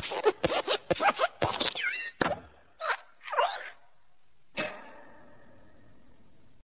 Ha ha ha ha!